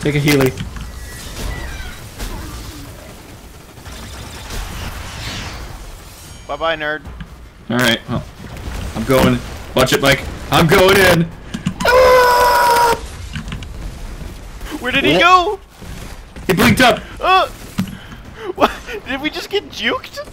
Take a Healy. Bye bye, nerd. Alright, well. I'm going. Watch it, Mike. I'm going in. Ah! Where did he What? go? He blinked up. Uh, what? Did we just get juked?